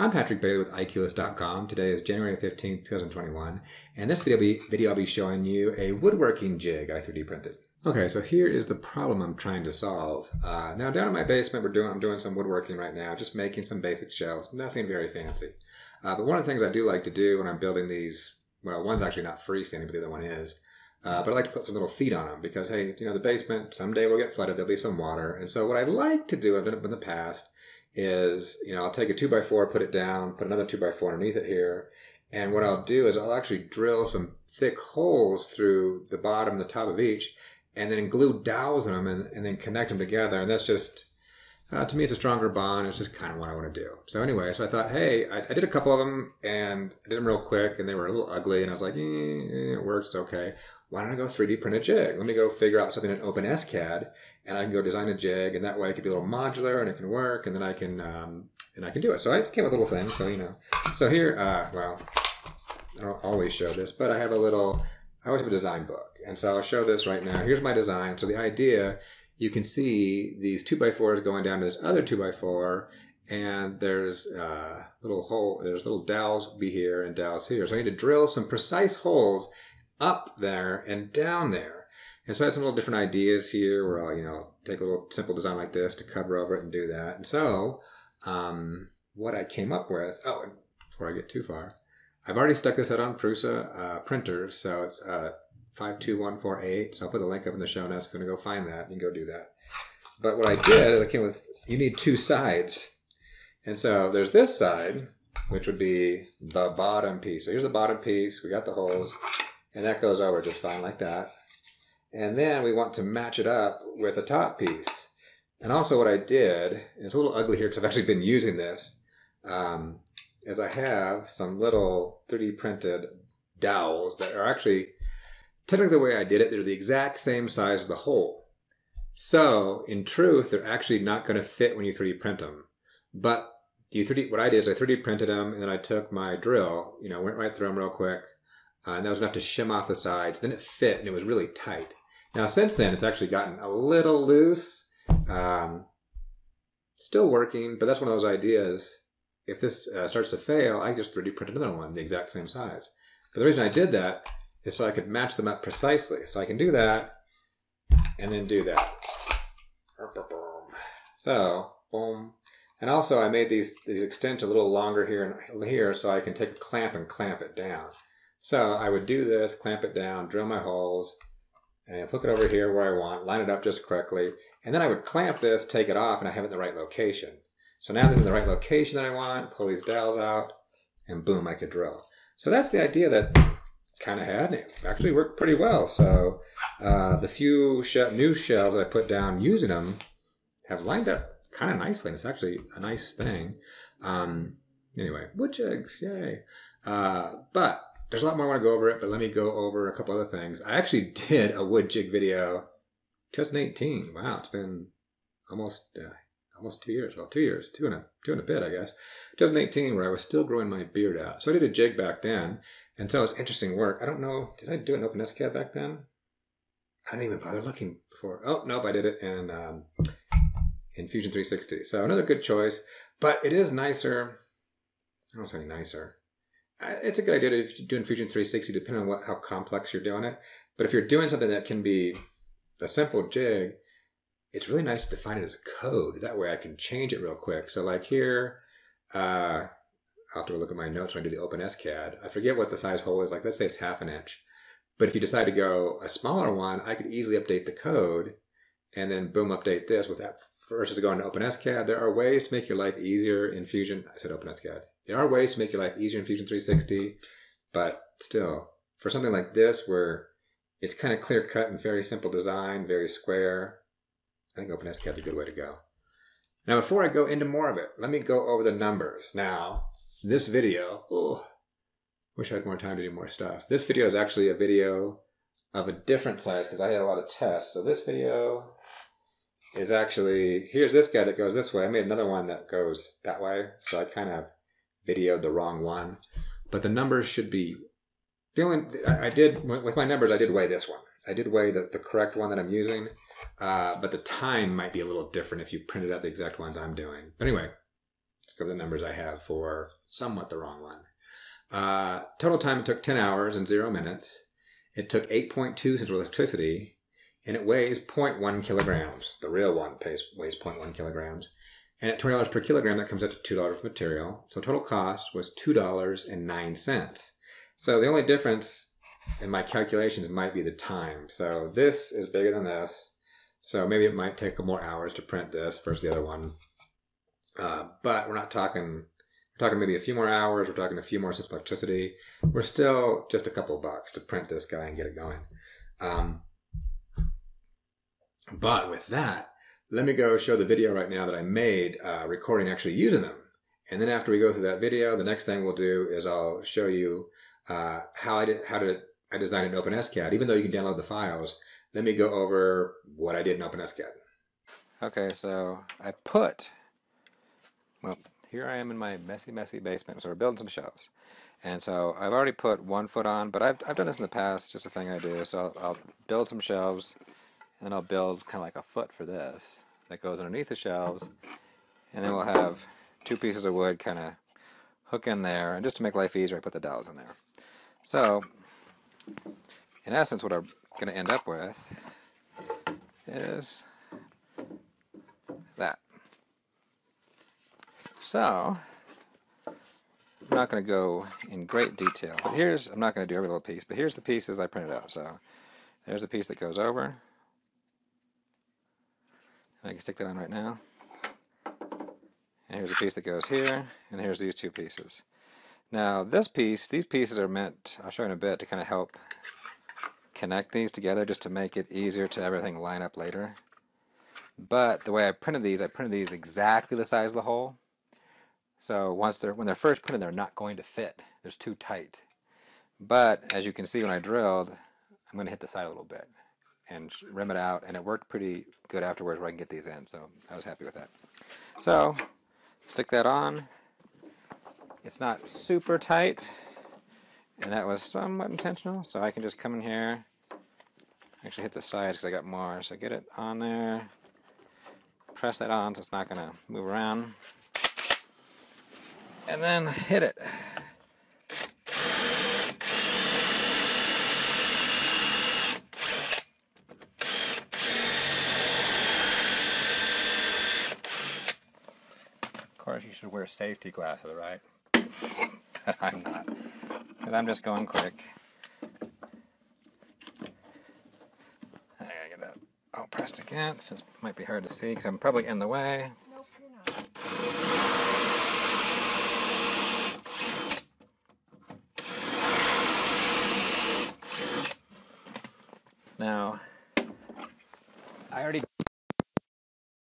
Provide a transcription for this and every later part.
I'm Patrick Bailey with iqless.com. Today is January 15th, 2021, and this video, be, video I'll be showing you a woodworking jig I 3D printed. Okay, so here is the problem I'm trying to solve. Uh, now down in my basement, we're doing I'm doing some woodworking right now, just making some basic shelves, nothing very fancy. Uh, but one of the things I do like to do when I'm building these, well, one's actually not freestanding, but the other one is. Uh, but I like to put some little feet on them because, hey, you know, the basement someday will get flooded. There'll be some water, and so what I like to do, I've done it in the past, is you know I'll take a two by four, put it down, put another two by four underneath it here, and what I'll do is I'll actually drill some thick holes through the bottom and the top of each, and then glue dowels in them and, and then connect them together. And that's just, uh, to me, it's a stronger bond. It's just kind of what I want to do. So anyway, so I thought, hey, I, I, did a couple of them and I did them real quick and they were a little ugly. And I was like, eh, eh, it works. Okay. Why don't I go 3D print a jig? Let me go figure out something in OpenSCAD and I can go design a jig and that way it could be a little modular and it can work and then I can, um, and I can do it. So I came up with a little thing. So, you know, so here, uh, well, I don't always show this, but I have a little, I always have a design book. And so I'll show this right now. Here's my design. So the idea, you can see these two by fours going down to this other two by four, and there's uh, little hole, there's little dowels be here and dowels here. So I need to drill some precise holes up there and down there. And so I had some little different ideas here where I'll, you know, take a little simple design like this to cover over it and do that. And so, um, what I came up with, oh, before I get too far, I've already stuck this out on Prusa uh, printers. So it's uh, 52148. So I'll put the link up in the show notes. If you're going to go find that, you can go do that. But what I did, I came with, you need two sides. And so there's this side, which would be the bottom piece. So here's the bottom piece. We got the holes. And that goes over just fine like that. And then we want to match it up with a top piece. And also what I did, it's a little ugly here because I've actually been using this, um, is I have some little 3D printed dowels that are actually, technically the way I did it, they're the exact same size as the hole. So in truth, they're actually not going to fit when you 3D print them. But you 3D, what I did is I 3D printed them and then I took my drill, you know, went right through them real quick. Uh, and that was enough to shim off the sides. Then it fit and it was really tight. Now, since then, it's actually gotten a little loose. Um, still working, but that's one of those ideas. If this uh, starts to fail, I just 3D print another one the exact same size. But the reason I did that is so I could match them up precisely. So I can do that and then do that. So, boom. And also I made these, these extensions a little longer here and here so I can take a clamp and clamp it down. So I would do this, clamp it down, drill my holes, and hook it over here where I want, line it up just correctly, and then I would clamp this, take it off, and I have it in the right location. So now this is the right location that I want, pull these dowels out, and boom, I could drill. So that's the idea that kind of had, it actually worked pretty well. So uh, the few new shelves I put down using them have lined up kind of nicely. and It's actually a nice thing. Um, anyway, wood jigs, yay. Uh, but there's a lot more I want to go over it, but let me go over a couple other things. I actually did a wood jig video 2018. Wow, it's been almost uh, almost two years. Well, two years, two and a two and a bit, I guess. 2018, where I was still growing my beard out. So I did a jig back then, and so it's interesting work. I don't know, did I do an OpenSCAD back then? I didn't even bother looking before. Oh nope, I did it in um, in Fusion 360. So another good choice, but it is nicer. I don't say nicer it's a good idea if you're doing Fusion 360, depending on what how complex you're doing it. But if you're doing something that can be a simple jig, it's really nice to define it as code. That way I can change it real quick. So like here, uh, I'll have to look at my notes when I do the open OpenSCAD. I forget what the size hole is. Like let's say it's half an inch. But if you decide to go a smaller one, I could easily update the code and then boom, update this with that versus going to OpenSCAD. There are ways to make your life easier in Fusion. I said OpenSCAD. There are ways to make your life easier in Fusion 360, but still, for something like this where it's kind of clear cut and very simple design, very square, I think OpenSCAD is a good way to go. Now, before I go into more of it, let me go over the numbers. Now, this video, oh, wish I had more time to do more stuff. This video is actually a video of a different size because I had a lot of tests. So this video is actually, here's this guy that goes this way. I made another one that goes that way. So I kind of videoed the wrong one. But the numbers should be the only I did with my numbers. I did weigh this one. I did weigh the, the correct one that I'm using, uh, but the time might be a little different if you printed out the exact ones I'm doing. But anyway, let's go over the numbers I have for somewhat the wrong one. Uh, total time it took 10 hours and 0 minutes. It took 8.2 cents of electricity, and it weighs 0.1 kilograms. The real one weighs, weighs 0.1 kilograms. And at $20 per kilogram, that comes out to $2 for material. So total cost was $2.09. So the only difference in my calculations might be the time. So this is bigger than this. So maybe it might take more hours to print this versus the other one. Uh, but we're not talking, we're talking maybe a few more hours. We're talking a few more cents of electricity. We're still just a couple bucks to print this guy and get it going. Um, but with that, let me go show the video right now that I made uh, recording actually using them. And then after we go through that video, the next thing we'll do is I'll show you uh, how I did how did I design an OpenSCAD. Even though you can download the files, let me go over what I did in OpenSCAD. Okay, so I put, well, here I am in my messy, messy basement. So we're building some shelves. And so I've already put one foot on, but I've, I've done this in the past, just a thing I do. So I'll, I'll build some shelves, and then I'll build kind of like a foot for this that goes underneath the shelves. And then we'll have two pieces of wood kind of hook in there. And just to make life easier, I put the dowels in there. So, in essence, what I'm going to end up with is that. So, I'm not going to go in great detail, but here's, I'm not going to do every little piece, but here's the pieces I printed out. So, there's the piece that goes over. I can stick that on right now. And here's a piece that goes here, and here's these two pieces. Now, this piece, these pieces are meant, I'll show you in a bit, to kind of help connect these together just to make it easier to everything line up later. But the way I printed these, I printed these exactly the size of the hole. So once they're when they're first printed, they're not going to fit. They're too tight. But as you can see when I drilled, I'm going to hit the side a little bit and rim it out, and it worked pretty good afterwards where I can get these in. So I was happy with that. So stick that on. It's not super tight, and that was somewhat intentional, so I can just come in here, actually hit the sides because I got more, so get it on there, press that on so it's not going to move around, and then hit it. Should wear safety glasses, right? but I'm not. Because I'm just going quick. I gotta get that all pressed against. It might be hard to see because I'm probably in the way. Nope, you're not. Now, I already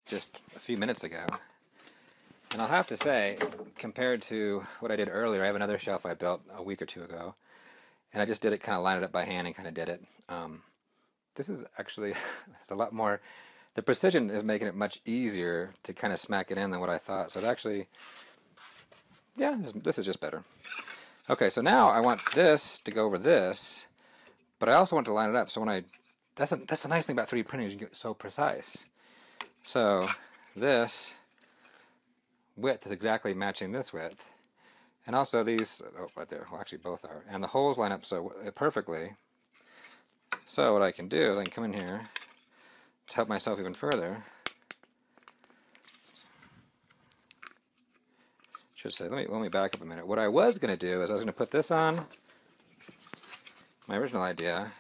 just a few minutes ago. And I'll have to say, compared to what I did earlier, I have another shelf I built a week or two ago. And I just did it, kind of lined it up by hand and kind of did it. Um, this is actually, it's a lot more, the precision is making it much easier to kind of smack it in than what I thought. So it actually, yeah, this, this is just better. Okay, so now I want this to go over this, but I also want to line it up. So when I, that's a, that's a nice thing about 3D printing is you get so precise. So this width is exactly matching this width. And also these, oh, right there, well actually both are. And the holes line up so perfectly. So what I can do is I can come in here to help myself even further. Should say, let me, let me back up a minute. What I was going to do is I was going to put this on, my original idea,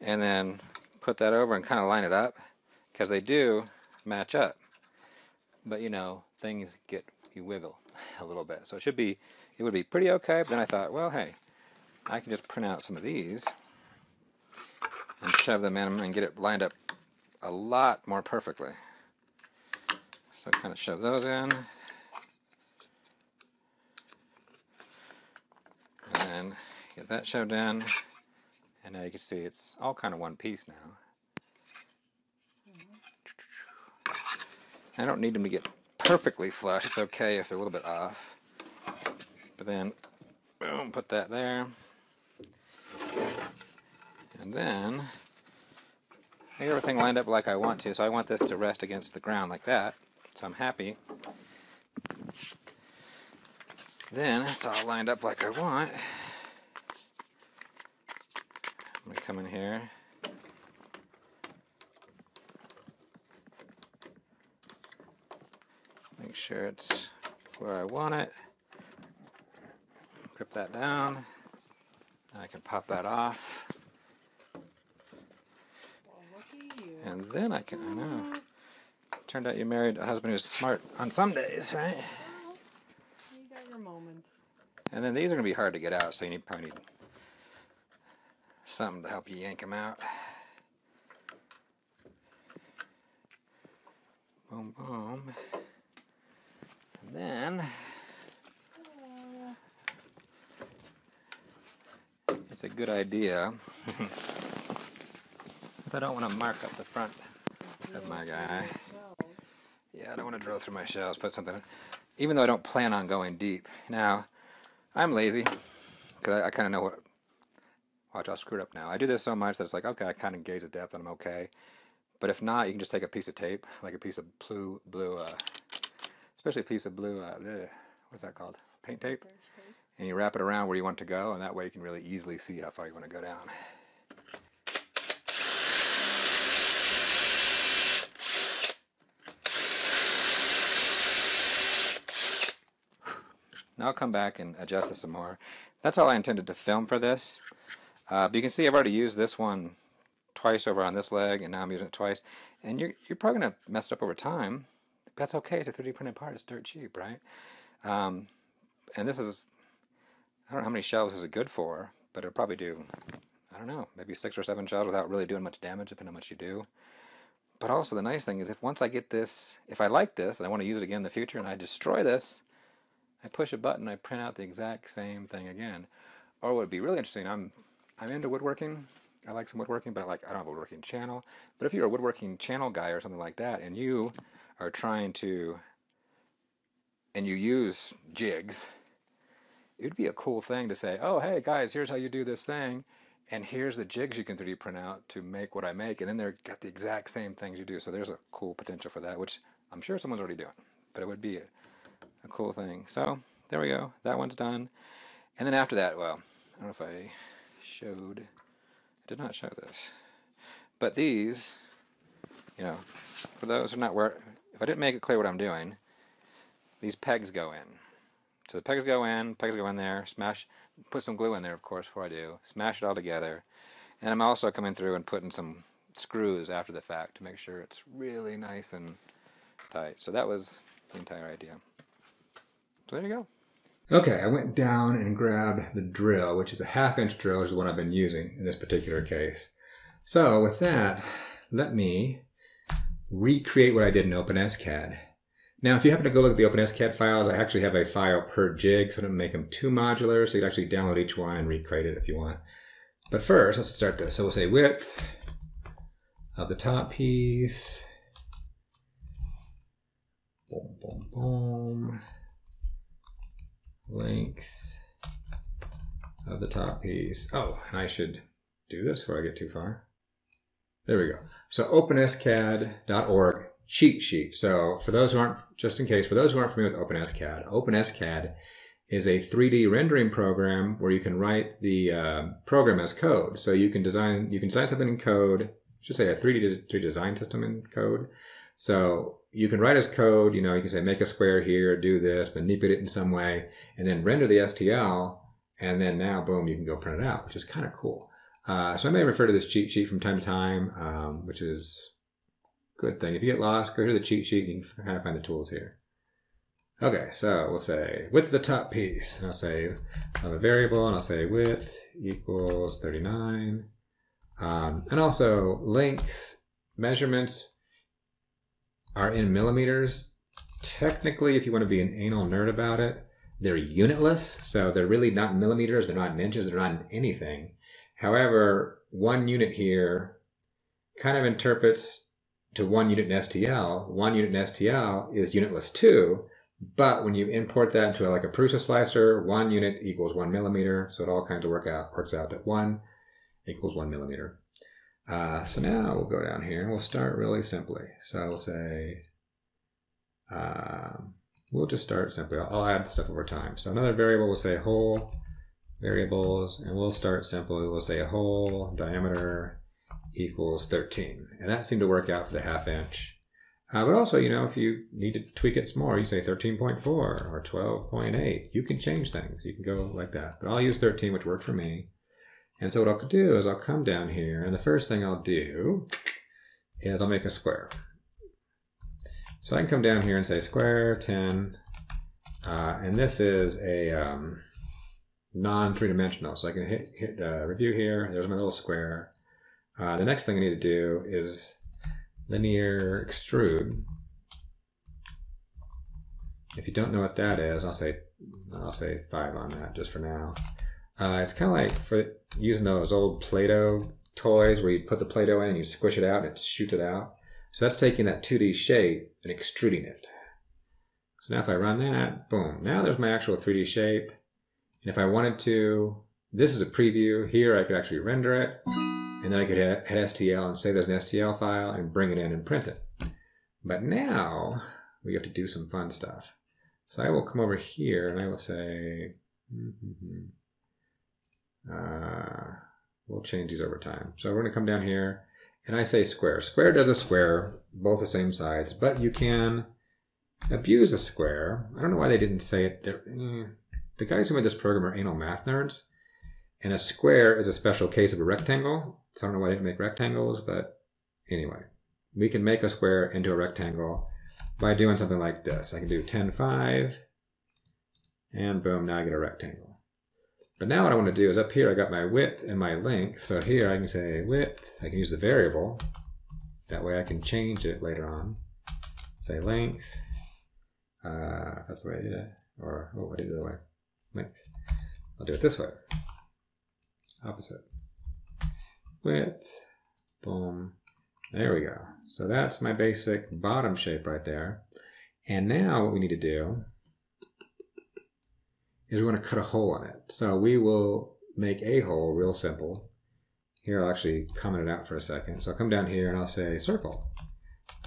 and then put that over and kind of line it up, because they do match up. But you know, things get, you wiggle a little bit. So it should be, it would be pretty okay, but then I thought, well, hey, I can just print out some of these and shove them in and get it lined up a lot more perfectly. So kind of shove those in. And get that shoved in. And now you can see it's all kind of one piece now. I don't need them to get perfectly flush. It's okay if they're a little bit off. But then, boom, put that there. And then, I get everything lined up like I want to. So I want this to rest against the ground like that. So I'm happy. Then it's all lined up like I want. I'm gonna come in here. Make sure it's where I want it. Grip that down. and I can pop that off. And then I can, I know. Turned out you married a husband who's smart on some days, right? You got your moment. And then these are going to be hard to get out, so you need, probably need something to help you yank them out. Boom, boom. Then it's a good idea. Since I don't want to mark up the front of my guy. Yeah, I don't want to drill through my shells. Put something, even though I don't plan on going deep. Now, I'm lazy because I, I kind of know what. Watch, I'll screw it up now. I do this so much that it's like, okay, I kind of gauge the depth and I'm okay. But if not, you can just take a piece of tape, like a piece of blue, blue, uh, especially a piece of blue, uh, what's that called? Paint tape. And you wrap it around where you want to go, and that way you can really easily see how far you want to go down. Now I'll come back and adjust this some more. That's all I intended to film for this. Uh, but you can see I've already used this one twice over on this leg, and now I'm using it twice. And you're, you're probably going to mess it up over time. That's okay. It's a 3D printed part. It's dirt cheap, right? Um, and this is, I don't know how many shelves is good for, but it'll probably do, I don't know, maybe six or seven shelves without really doing much damage, depending on much you do. But also the nice thing is if once I get this, if I like this and I want to use it again in the future and I destroy this, I push a button, I print out the exact same thing again. Or what would be really interesting, I'm I'm into woodworking. I like some woodworking, but I like I don't have a woodworking channel. But if you're a woodworking channel guy or something like that, and you are trying to and you use jigs, it would be a cool thing to say, oh hey guys, here's how you do this thing, and here's the jigs you can 3D print out to make what I make, and then they're got the exact same things you do. So there's a cool potential for that, which I'm sure someone's already doing. But it would be a, a cool thing. So there we go. That one's done. And then after that, well, I don't know if I showed. I did not show this. But these, you know, for those who are not where, if I didn't make it clear what I'm doing, these pegs go in. So the pegs go in, pegs go in there, smash, put some glue in there, of course, before I do, smash it all together. And I'm also coming through and putting some screws after the fact to make sure it's really nice and tight. So that was the entire idea. So there you go. Okay, I went down and grabbed the drill, which is a half inch drill, which is the one I've been using in this particular case. So with that, let me recreate what I did in OpenSCAD. Now, if you happen to go look at the OpenSCAD files, I actually have a file per jig, so I don't make them too modular, so you can actually download each one and recreate it if you want. But first, let's start this. So we'll say width of the top piece. Boom, boom, boom length of the top piece. Oh, and I should do this before I get too far. There we go. So openscad.org cheat sheet. So for those who aren't, just in case, for those who aren't familiar with OpenSCAD, OpenSCAD is a 3D rendering program where you can write the uh, program as code. So you can design, you can design something in code, just say a 3D, 3D design system in code. So you can write as code, you know, you can say make a square here, do this, manipulate it in some way, and then render the STL, and then now, boom, you can go print it out, which is kind of cool. Uh, so I may refer to this cheat sheet from time to time, um, which is good thing. If you get lost, go to the cheat sheet and you can kind of find the tools here. Okay, so we'll say width of the top piece. And I'll say a variable, and I'll say width equals 39. Um, and also lengths, measurements, are in millimeters. Technically, if you want to be an anal nerd about it, they're unitless. So they're really not millimeters. They're not in inches. They're not in anything. However, one unit here kind of interprets to one unit in STL. One unit in STL is unitless too. But when you import that into a, like a Prusa slicer, one unit equals one millimeter. So it all kinds of work out, works out that one equals one millimeter. Uh, so now we'll go down here and we'll start really simply. So we'll say um, we'll just start simply. I'll, I'll add stuff over time. So another variable will say hole variables, and we'll start simply. We'll say a hole diameter equals 13. And that seemed to work out for the half inch. Uh, but also, you know, if you need to tweak it some more, you say 13.4 or 12.8. You can change things. You can go like that. But I'll use 13, which worked for me. And so what I'll do is I'll come down here, and the first thing I'll do is I'll make a square. So I can come down here and say square 10, uh, and this is a um, non-three-dimensional. So I can hit, hit uh, review here. There's my little square. Uh, the next thing I need to do is linear extrude. If you don't know what that is, I'll say I'll say five on that just for now. Uh, it's kind of like for using those old Play-Doh toys where you put the Play-Doh in and you squish it out and it shoots it out. So that's taking that 2D shape and extruding it. So now if I run that, boom, now there's my actual 3D shape. And if I wanted to, this is a preview. Here I could actually render it. And then I could hit, hit STL and save as an STL file and bring it in and print it. But now we have to do some fun stuff. So I will come over here and I will say, mm-hmm. uh, we'll change these over time. So we're going to come down here and I say square. Square does a square, both the same sides, but you can abuse a square. I don't know why they didn't say it. Eh, the guys who made this program are anal math nerds. And a square is a special case of a rectangle. So I don't know why they didn't make rectangles, but anyway. We can make a square into a rectangle by doing something like this. I can do 10, 5, and boom, now I get a rectangle. But now what I want to do is up here I got my width and my length. So here I can say width, I can use the variable. That way I can change it later on. Say length, uh, that's the way I did it. Or, oh, I did it the other way. Length. I'll do it this way. Opposite. Width, boom. There we go. So that's my basic bottom shape right there. And now what we need to do is we want to cut a hole in it. So we will make a hole real simple. Here I'll actually comment it out for a second. So I'll come down here and I'll say circle.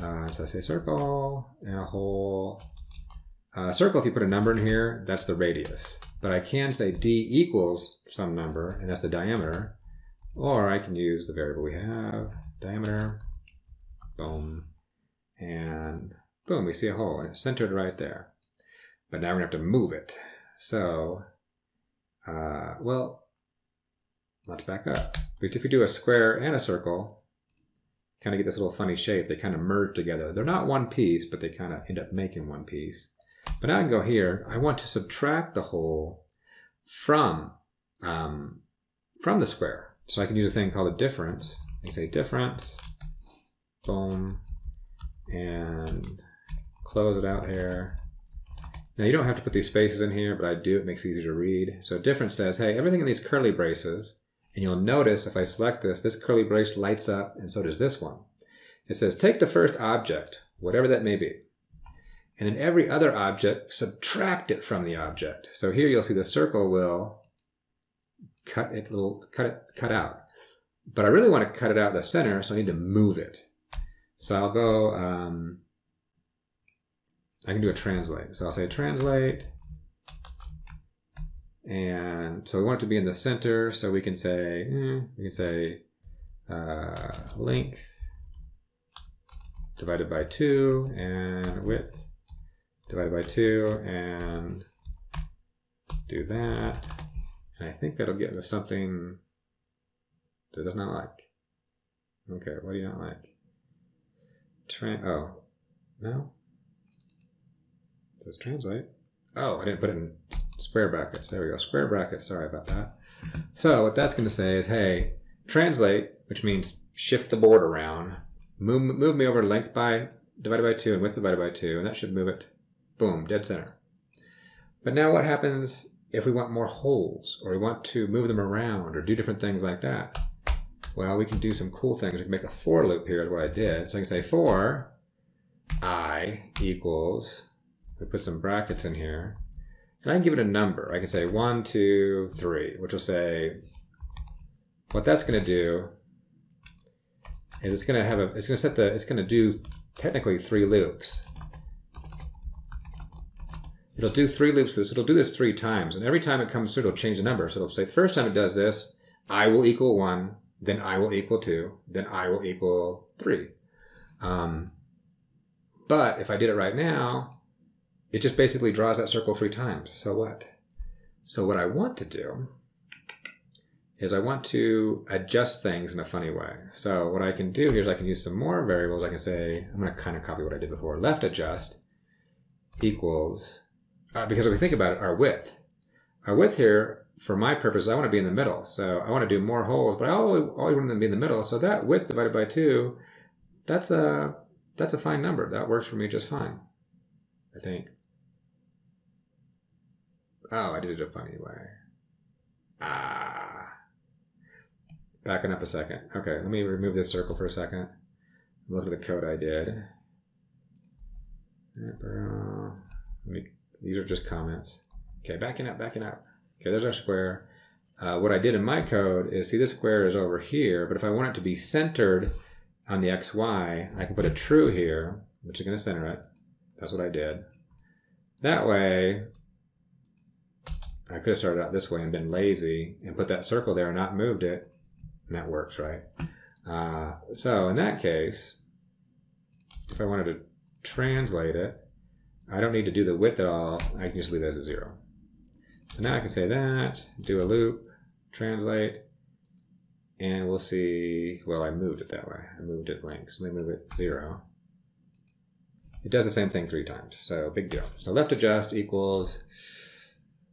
Uh, so I say circle and a hole. Uh, circle, if you put a number in here, that's the radius. But I can say d equals some number, and that's the diameter. Or I can use the variable we have, diameter, boom, and boom, we see a hole, and it's centered right there. But now we're to have to move it. So, uh, well, let's back up. But if we do a square and a circle, kind of get this little funny shape. They kind of merge together. They're not one piece, but they kind of end up making one piece. But now I can go here. I want to subtract the hole from um, from the square. So I can use a thing called a difference. I can say difference, boom, and close it out here. Now you don't have to put these spaces in here, but I do. It makes it easier to read. So difference says, hey, everything in these curly braces, and you'll notice if I select this, this curly brace lights up, and so does this one. It says, take the first object, whatever that may be, and then every other object, subtract it from the object. So here you'll see the circle will cut it little, cut it, cut out. But I really want to cut it out of the center, so I need to move it. So I'll go, um, I can do a translate. So I'll say translate. And so we want it to be in the center. So we can say, mm, we can say uh, length divided by 2 and width divided by 2 and do that. And I think that'll get us something that does not like. Okay, what do you not like? Tran oh, no? Does translate? Oh, I didn't put it in square brackets. There we go. Square brackets. Sorry about that. So what that's going to say is, hey, translate, which means shift the board around, move, move me over length by divided by 2 and width divided by 2, and that should move it, boom, dead center. But now what happens if we want more holes, or we want to move them around, or do different things like that? Well, we can do some cool things. We can make a for loop here is what I did. So I can say for i equals we put some brackets in here. And I can give it a number. I can say one, two, three, which will say what that's going to do is it's going to have a, it's going to set the, it's going to do technically three loops. It'll do three loops through this. It'll do this three times. And every time it comes through, it'll change the number. So it'll say, first time it does this, I will equal one, then I will equal two, then I will equal three. Um, but if I did it right now, it just basically draws that circle three times. So what? So what I want to do is I want to adjust things in a funny way. So what I can do here is I can use some more variables. I can say, I'm going to kind of copy what I did before. Left adjust equals, uh, because if we think about it, our width. Our width here, for my purpose, I want to be in the middle. So I want to do more holes, but I always, always want them to be in the middle. So that width divided by 2, that's a, that's a fine number. That works for me just fine, I think. Oh, I did it a funny way. Ah. Backing up a second. Okay, let me remove this circle for a second. Look at the code I did. Let me, these are just comments. Okay, backing up, backing up. Okay, there's our square. Uh, what I did in my code is, see this square is over here, but if I want it to be centered on the xy, I can put a true here, which is going to center it. That's what I did. That way, I could have started out this way and been lazy and put that circle there and not moved it, and that works, right? Uh, so in that case, if I wanted to translate it, I don't need to do the width at all. I can just leave it as a zero. So now I can say that, do a loop, translate, and we'll see, well, I moved it that way. I moved it length. So let me move it zero. It does the same thing three times, so big deal. So left adjust equals,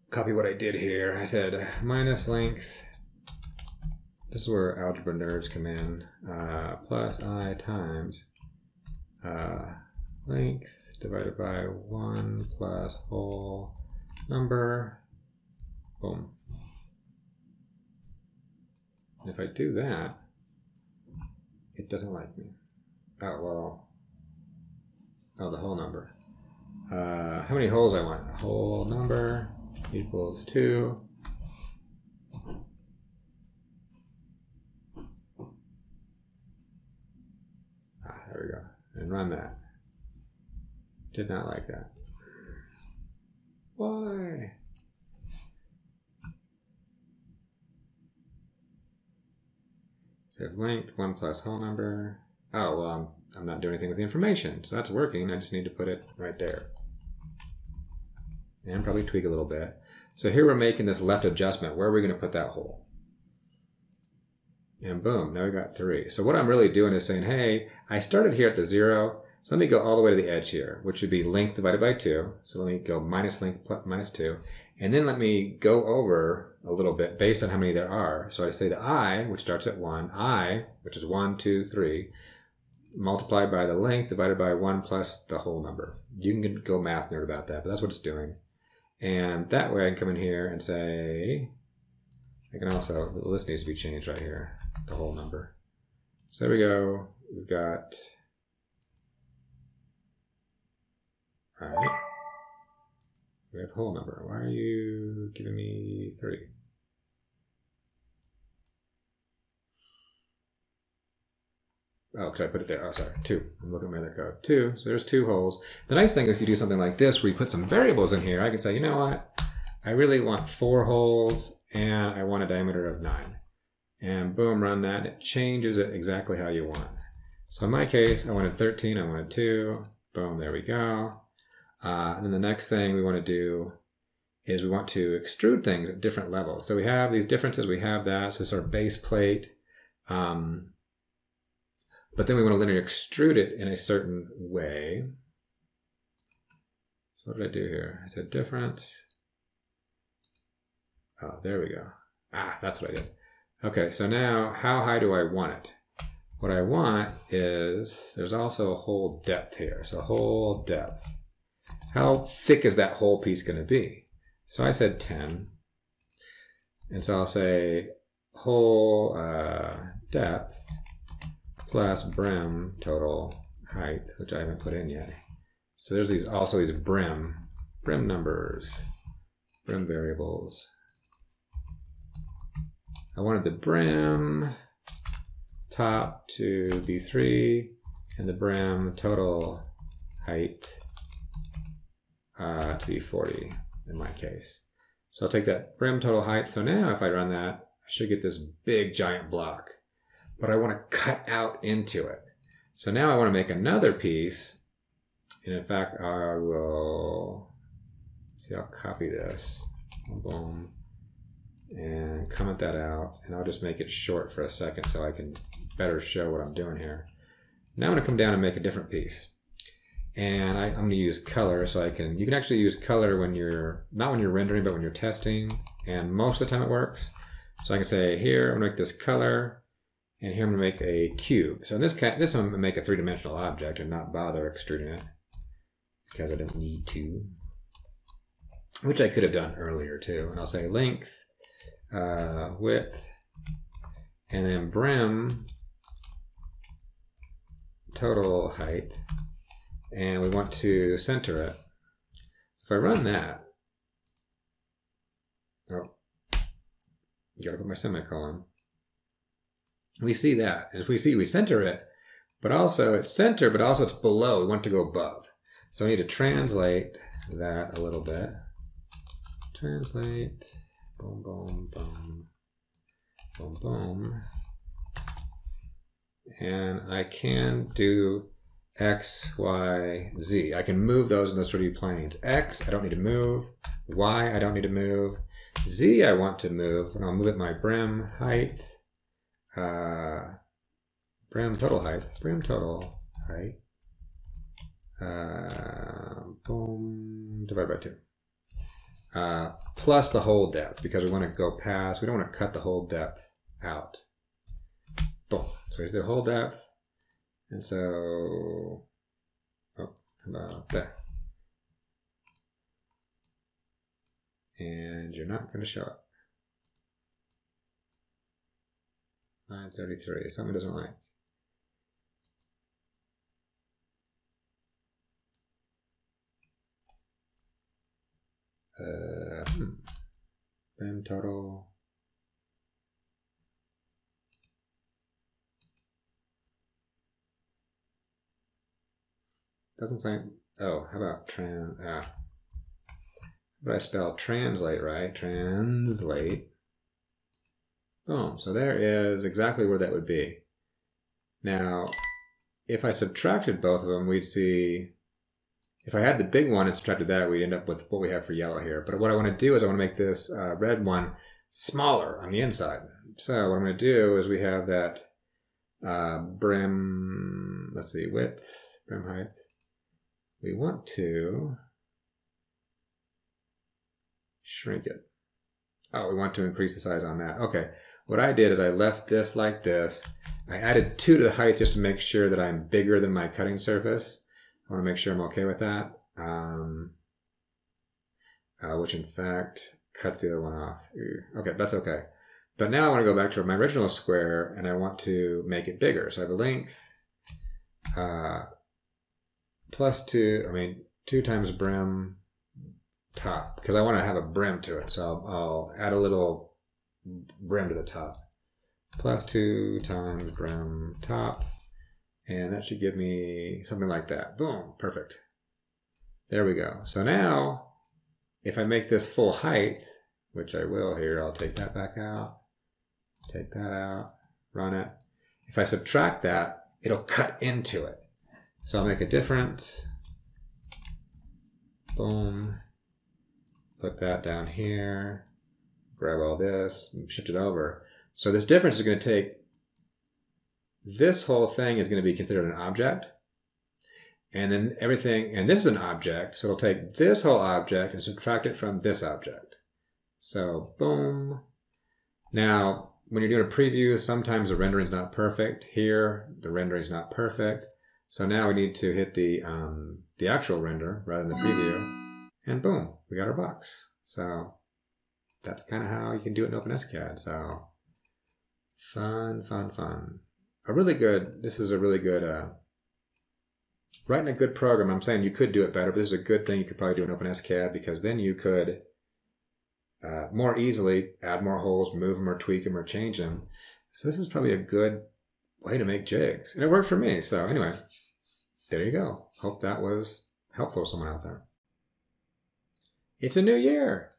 copy what I did here. I said minus length, this is where algebra nerds come in, uh, plus i times uh, length divided by 1 plus hole number. Boom. And if I do that, it doesn't like me. Oh, well. Oh, the hole number. Uh, how many holes I want? Hole number equals 2. Ah, there we go. And run that. Did not like that. Why? Have length, 1 plus hole number. Oh, well, I'm, I'm not doing anything with the information, so that's working. I just need to put it right there. And probably tweak a little bit. So here we're making this left adjustment. Where are we going to put that hole? And boom, now we got 3. So what I'm really doing is saying, hey, I started here at the 0. So let me go all the way to the edge here, which would be length divided by 2. So let me go minus length plus, minus 2. And then let me go over a little bit based on how many there are. So I say the i, which starts at 1, i, which is 1, 2, 3, multiplied by the length divided by 1 plus the hole number. You can go math nerd about that, but that's what it's doing. And that way I can come in here and say, I can also, the list needs to be changed right here, the hole number. So there we go. We've got Right. We have hole number. Why are you giving me three? Oh, because I put it there. Oh, sorry. Two. I'm looking at my other code. Two. So there's two holes. The nice thing is if you do something like this where you put some variables in here, I can say, you know what? I really want four holes and I want a diameter of nine. And boom, run that. It changes it exactly how you want. So in my case, I wanted 13. I wanted two. Boom, there we go. Uh, and then the next thing we want to do is we want to extrude things at different levels. So we have these differences, we have that, so sort of base plate. Um, but then we want to linear extrude it in a certain way. So what did I do here? I said difference. Oh, there we go. Ah, that's what I did. Okay, so now how high do I want it? What I want is, there's also a hole depth here. So hole depth. How thick is that whole piece going to be? So I said 10. And so I'll say hole uh, depth plus brim total height, which I haven't put in yet. So there's these also these brim, brim numbers, brim variables. I wanted the brim top to be 3 and the brim total height uh, to be 40 in my case. So I'll take that brim total height. So now if I run that, I should get this big giant block. But I want to cut out into it. So now I want to make another piece. And in fact, I will see, I'll copy this. Boom. And comment that out. And I'll just make it short for a second so I can better show what I'm doing here. Now I'm to come down and make a different piece. And I, am going to use color so I can, you can actually use color when you're, not when you're rendering, but when you're testing. And most of the time it works. So I can say here, I'm going to make this color. And here I'm going to make a cube. So in this, case, this I'm going to make a three-dimensional object and not bother extruding it. Because I don't need to. Which I could have done earlier too. And I'll say length, uh, width, and then brim total height and we want to center it. If I run that, oh, gotta put my semicolon. We see that. As we see, we center it, but also it's center, but also it's below. We want to go above. So we need to translate that a little bit. Translate, boom, boom, boom, boom, boom. And I can do X, Y, Z. I can move those in those 3D planes. X, I don't need to move. Y, I don't need to move. Z, I want to move, and I'll move it my brim height, uh, brim total height, brim total height, uh, boom, divided by two. Uh, plus the hole depth, because we want to go past, we don't want to cut the hole depth out. Boom. So here's the hole depth, and so, oh, about that. And you're not going to show up. 933, something doesn't like. Uh, hmm. Total Doesn't say. Oh, how about trans? Ah. But I spell translate right? Translate. Boom. So there is exactly where that would be. Now, if I subtracted both of them, we'd see. If I had the big one and subtracted that, we'd end up with what we have for yellow here. But what I want to do is I want to make this uh, red one smaller on the inside. So what I'm going to do is we have that uh, brim, let's see, width, brim height, we want to shrink it. Oh, we want to increase the size on that. Okay, what I did is I left this like this. I added two to the height just to make sure that I'm bigger than my cutting surface. I want to make sure I'm okay with that. Um, uh, which in fact cut the other one off. Okay, that's okay. But now I want to go back to my original square and I want to make it bigger. So I have a length, uh, plus two, I mean, two times brim top, because I want to have a brim to it. So I'll, I'll add a little brim to the top. Plus two times brim top. And that should give me something like that. Boom, perfect. There we go. So now, if I make this full height, which I will here, I'll take that back out, take that out, run it. If I subtract that, it'll cut into it. So I'll make a difference. Boom. Put that down here. Grab all this, shift it over. So this difference is going to take, this whole thing is going to be considered an object. And then everything, and this is an object, so it'll take this whole object and subtract it from this object. So boom. Now, when you're doing a preview, sometimes the rendering is not perfect. Here, the rendering is not perfect. So now we need to hit the, um, the actual render rather than the preview. And boom, we got our box. So that's kind of how you can do it in OpenSCAD. So fun, fun, fun. A really good, this is a really good, uh, writing a good program. I'm saying you could do it better, but this is a good thing you could probably do in OpenSCAD because then you could uh, more easily add more holes, move them or tweak them or change them. So this is probably a good way to make jigs. And it worked for me. So anyway, there you go. Hope that was helpful to someone out there. It's a new year.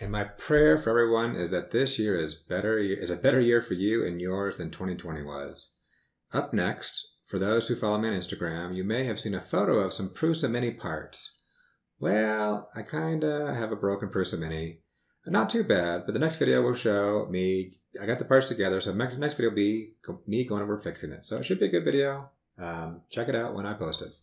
And my prayer for everyone is that this year is better is a better year for you and yours than 2020 was. Up next, for those who follow me on Instagram, you may have seen a photo of some Prusa Mini parts. Well, I kinda have a broken Prusa Mini. Not too bad, but the next video will show me. I got the parts together, so next video will be me going over fixing it. So it should be a good video. Um, check it out when I post it.